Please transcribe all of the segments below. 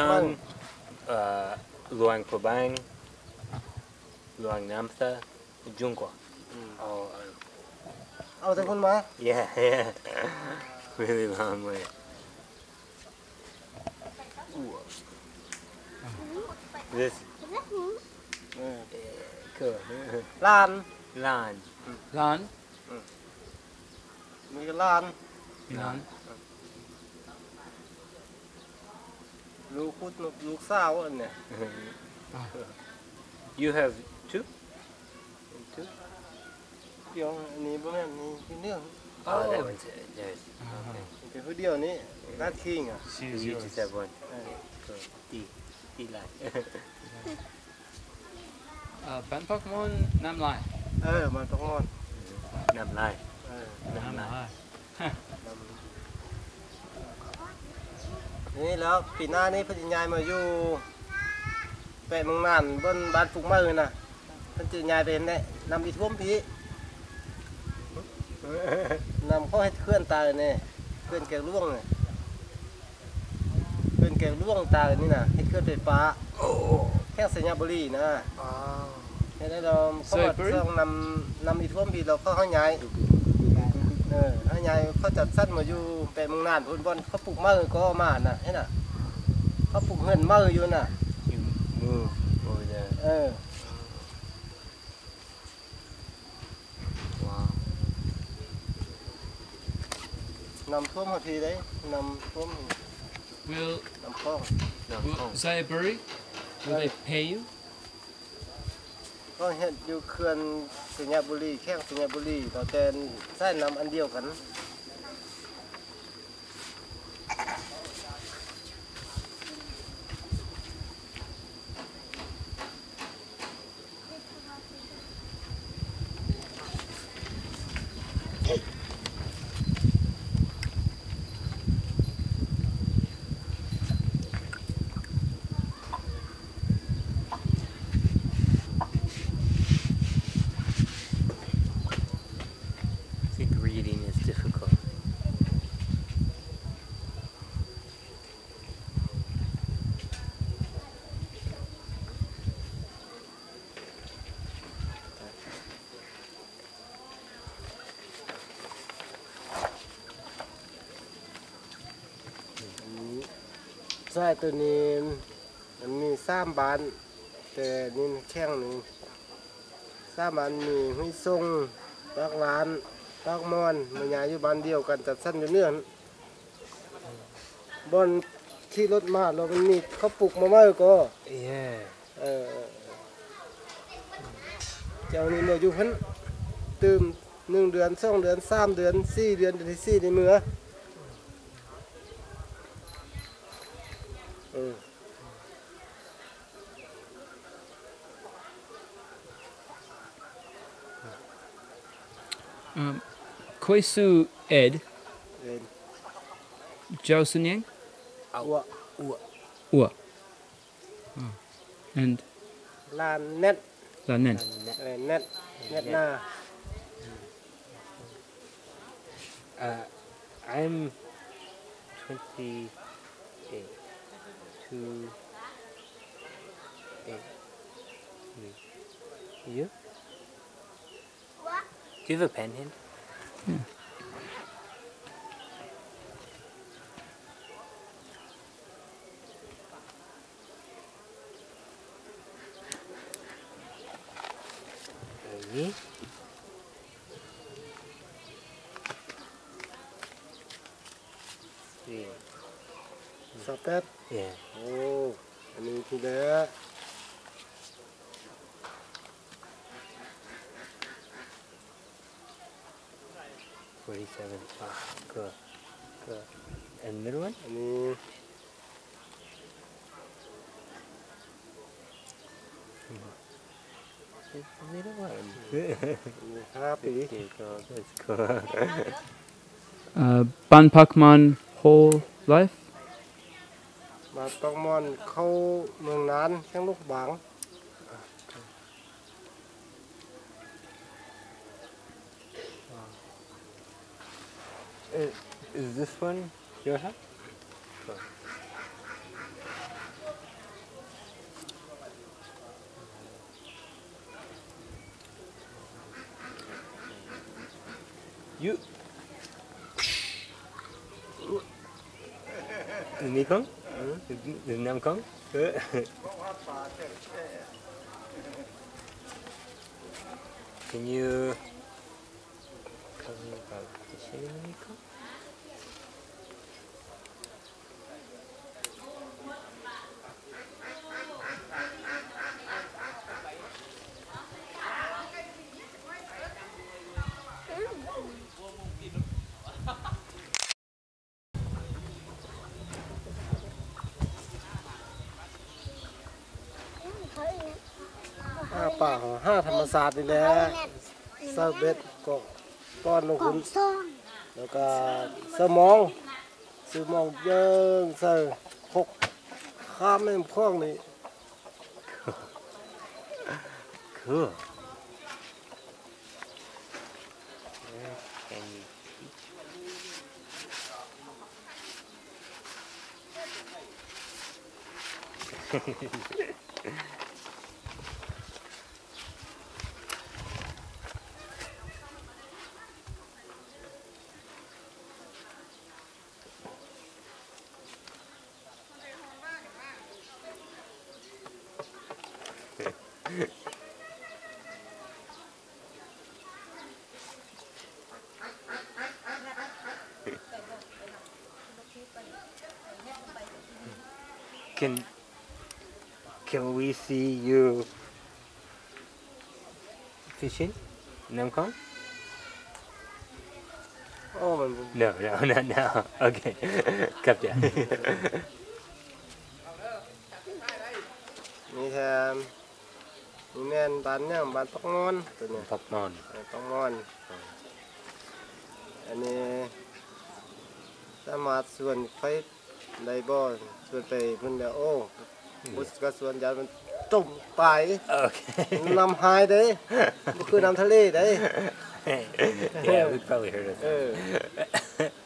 Khan, uh, Luang Prabang, Luang Namtha, Jungwa. Mm. All, uh, ah, oh, the Gunma? Yeah, yeah. really long way. This. Yeah, cool. Lan. Lan. Lan. Lan. Lan. ลูกคุดลูกสาวอันเนี่ย You have two? Two? เดียวอันนี้บ่แม่นนี่คือเรื่อง Oh, that one's there's. Okay. เป็นผู้เดียวนี้ลาดคิงอ่ะ She's You yours. just have one. Good. D. D line. Uh, Ban Pokemon Nam Lai. เออมันต้องงอน Nam line. เออ Nam Lai. นี่แล้วปีหน้านี้เพิ่นสิย้ายมาอยู่แปะเมืองน่านบนบ้านฟุกมือน่ะเพิ่นสิย้ายไปเห็นได้นำอีท่วมพี่นำเขาให้เคลื่อนตายนี่เคลื่อนแกงล่วงนี่เคลื่อนแกงล่วงตายนี่น่ะให้เคลื่อนไฟฟ้าแค่สัญญาบุรีนะให้ได้เราเขาว่าต้องนำนำอีท่วมพี่เราเขาเขาย้าย เออเขาย้ายเขาจัดสั้นมาอยู่แปะเมืองน่านพุ่นบอนเขาปลูกมือก็มาน่ะเห็นน่ะ เขาปลูกเฮือนมืออยู่น่ะ You move over there. เออ Wow. นำท่วมเขาทีได้นำท่วม Will, นำคลอง No, will home. Sayaburi, will they pay you? ก็เห็ดอยู่เขื่อน สัญญาบุรีแข้งสัญญาบุรีต่อแตนใส่น้ำอันเดียวกัน reading is difficult. Ừ. ใส่ตัวนี้มันมีสามบาน แต่นี่แข้งหนึ่งสามบานมีห้วยทรงปักหลาน ปักมอนมันยายอยู่บ้านเดียวกันจัดสั้นอยู่เนื่อนบนที่รถมาเรามันมีเขาปลูกมาเมื่อก็ Yeah. เออเจ้านี่มาอยู่เพันตื่มหนึ่งเดือนสองเดือนสามเดือนสี่เดือนเดือนที่สี่ในเมือเออ Um, Koisu Ed. Ed. Zhao Sunyang. Ua. Ua. Ua. Oh. And. Lanet. Lanet. Lanet. Lanet. Na. Uh, I'm 28. Two. Eight. You? Do you have a pen hand? Yeah. Okay. Yeah. Is that that? Yeah. Oh, I need to that. 47. Good. Good. And middle one? And the middle one. happy. Uh, Ban Pak Mon whole life? Ban Pak Mon whole เมืองนานทั้งลูกบาง Is, is this one your. You. Is me come? Is Nam? Can you. Tell me about fishing in the Mekong? Thôi nè. ห้าป่าของห้าธรรมศาสตร์นี่แหละเซาเบ็ดก็ก้ อนลงทุน Còn son. แล้วก็สมองสมองเยิงเซอร์หกข้ามแม่ำคล้องนี่ Cool. Where can you can can we see you fishing Namcon? Oh, no, no, not now. Okay, Come down. Need um. แทมมีแน่นบานเนี่ยบานปักงอนตัวเนี้ Phọc non. ปักงอน อันนี้สามารถส่วนไฟได้บ่ส่วนไปเพิ่นแล้วโอ้บุษก็ส่วนยานมันจมตาย Okay. น้ำหายเด้บ่คือน้ำทะเลเด้ yeah, we probably heard of เอ that. อ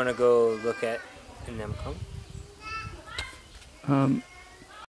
want to go look at Nam Kong? Um,